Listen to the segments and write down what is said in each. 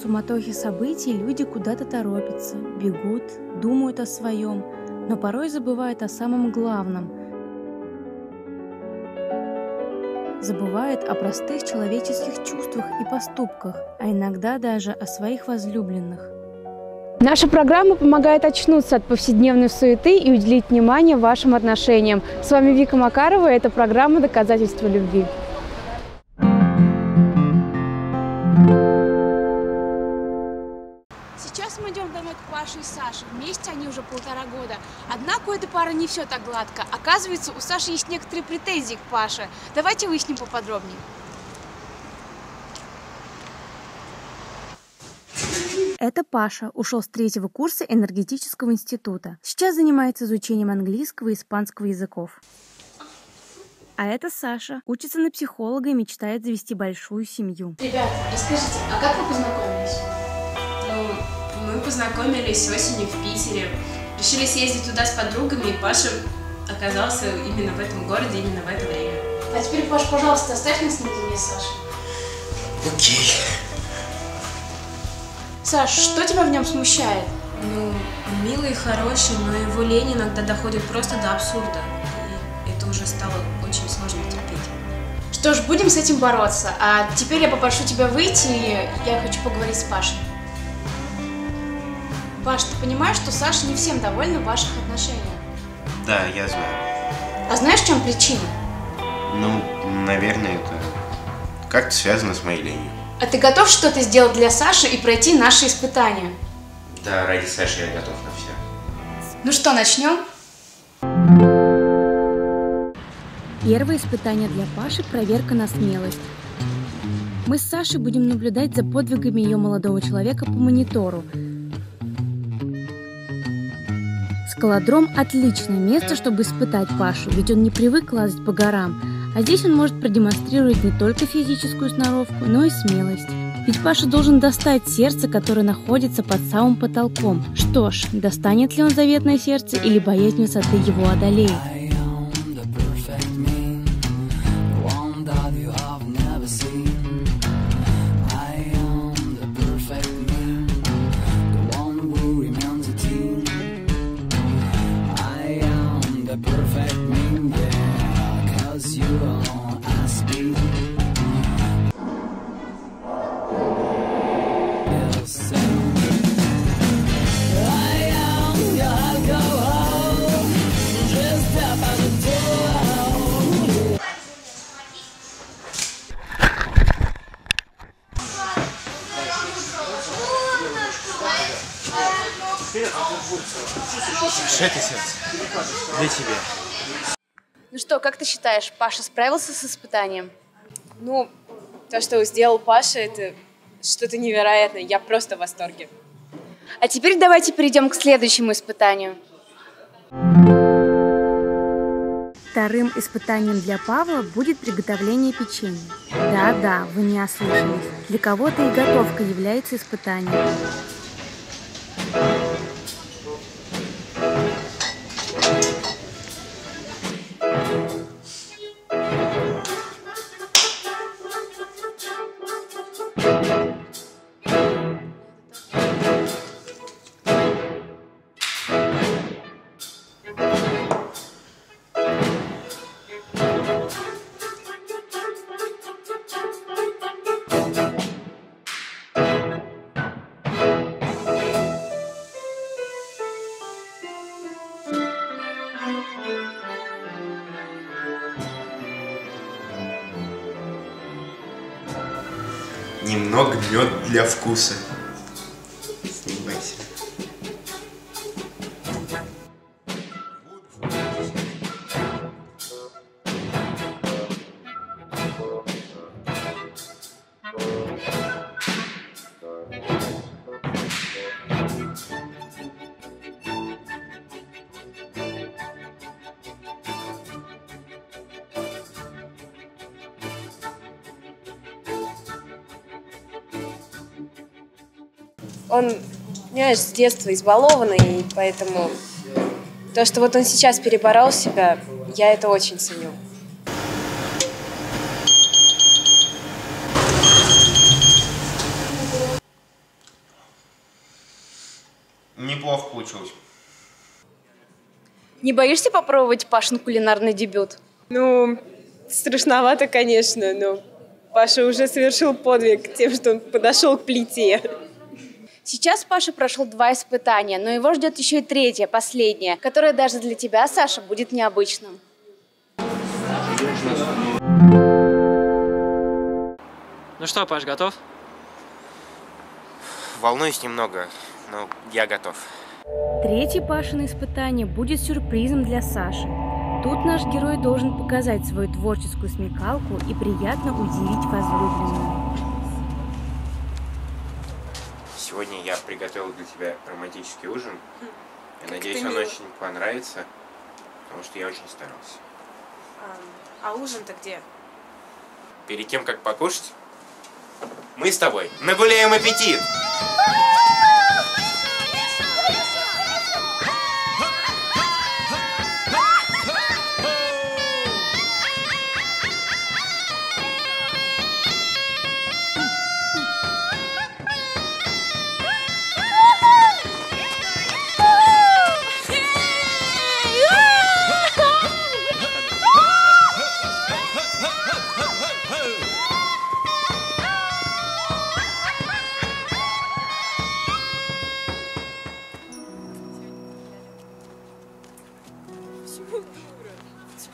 суматохе событий люди куда-то торопятся, бегут, думают о своем, но порой забывают о самом главном. Забывают о простых человеческих чувствах и поступках, а иногда даже о своих возлюбленных. Наша программа помогает очнуться от повседневной суеты и уделить внимание вашим отношениям. С вами Вика Макарова, и это программа «Доказательства любви». Паше и Саше. Вместе они уже полтора года. Однако у этой пары не все так гладко. Оказывается, у Саши есть некоторые претензии к Паше. Давайте выясним поподробнее. Это Паша, ушел с третьего курса энергетического института. Сейчас занимается изучением английского и испанского языков. А это Саша, учится на психолога и мечтает завести большую семью. Ребята, расскажите, а как вы познакомились? Мы познакомились осенью в Питере. Решили съездить туда с подругами, и Паша оказался именно в этом городе, именно в это время. А теперь, Паш, пожалуйста, оставь нас наедине с Сашей. Окей. Саш, что тебя в нем смущает? Ну, милый и хороший, но его лень иногда доходит просто до абсурда. И это уже стало очень сложно терпеть. Что ж, будем с этим бороться. А теперь я попрошу тебя выйти, и я хочу поговорить с Пашей. Паш, ты понимаешь, что Саша не всем довольна в ваших отношениях? Да, я знаю. А знаешь, в чем причина? Ну, наверное, это как-то связано с моей ленью. А ты готов что-то сделать для Саши и пройти наши испытания? Да, ради Саши я готов на все. Ну что, начнем? Первое испытание для Паши – проверка на смелость. Мы с Сашей будем наблюдать за подвигами ее молодого человека по монитору. Скалодром – отличное место, чтобы испытать Пашу, ведь он не привык лазать по горам, а здесь он может продемонстрировать не только физическую сноровку, но и смелость. Ведь Паша должен достать сердце, которое находится под самым потолком. Что ж, достанет ли он заветное сердце или боязнь высоты его одолеет? Это сердце для тебя. Ну что, как ты считаешь, Паша справился с испытанием? Ну, то, что сделал Паша, это что-то невероятное. Я просто в восторге. А теперь давайте перейдем к следующему испытанию. Вторым испытанием для Павла будет приготовление печенья. Да-да, вы не ослышались. Для кого-то и готовка является испытанием. Мед для вкуса. он, понимаешь, с детства избалованный, и поэтому то, что вот он сейчас переборол себя, я это очень ценю. Неплохо получилось. Не боишься попробовать Пашин кулинарный дебют? Ну, страшновато, конечно, но Паша уже совершил подвиг тем, что он подошел к плите. Сейчас Паша прошел два испытания, но его ждет еще и третье, последнее, которое даже для тебя, Саша, будет необычным. Ну что, Паш, готов? Волнуюсь немного, но я готов. Третье Пашино испытание будет сюрпризом для Саши. Тут наш герой должен показать свою творческую смекалку и приятно удивить возлюбленную. Сегодня я приготовил для тебя романтический ужин. Я надеюсь, он очень понравится, потому что я очень старался. А ужин-то где? Перед тем, как покушать, мы с тобой нагуляем аппетит! С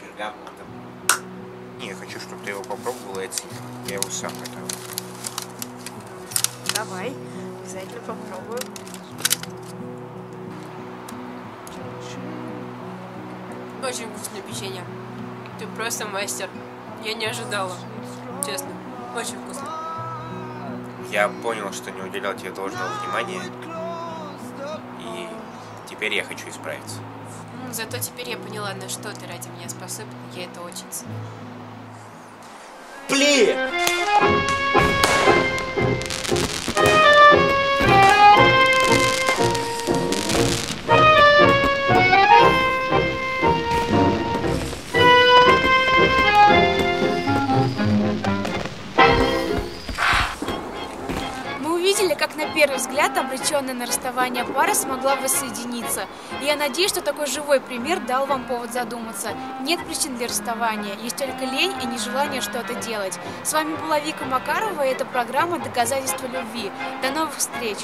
пергаментом. Не, я хочу, чтобы ты его попробовала и оценила. Я его сам готовил. Давай, обязательно попробую. Очень вкусное печенье. Ты просто мастер. Я не ожидала. Честно, очень вкусно. Я понял, что не уделял тебе должного внимания. И теперь я хочу исправиться. М, Зато теперь я поняла, на что ты ради меня способен. Я это очень ценю. Блин! Мы увидели, как на первый взгляд обреченная на расставание пара смогла воссоединиться. Я надеюсь, что такой живой пример дал вам повод задуматься. Нет причин для расставания, есть только лень и нежелание что-то делать. С вами была Вика Макарова, и это программа «Доказательства любви». До новых встреч!